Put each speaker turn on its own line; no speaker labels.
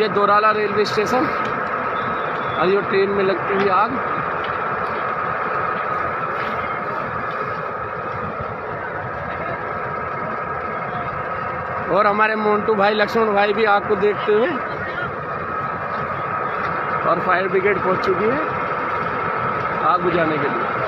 ये दोराला railway station. और ये ट्रेन में लगती हुई आग। और हमारे मोन्टू भाई, लक्ष्मण भाई भी आग को देखते हुए और फायर ब्रिगेड पहुँच चुकी है आग बुझाने के लिए।